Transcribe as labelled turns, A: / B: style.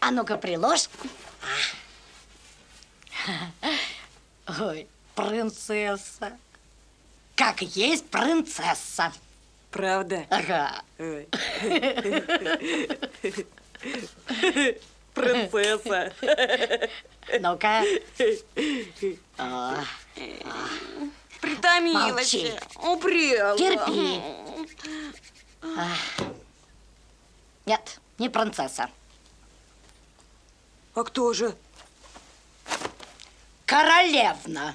A: А ну-ка, приложь. А. Ой, принцесса. Как есть принцесса.
B: Правда?
A: Ага.
B: Принцесса.
A: Ну-ка.
B: Притомилась. Упрела.
A: Терпи. Нет, не принцесса.
B: А кто же?
A: Королевна.